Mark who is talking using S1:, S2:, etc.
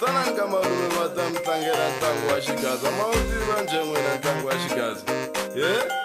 S1: Sana nkamarume vatamutsangira ntangwa shikaza mauziva njengwe nantangwa shikaza ye yeah?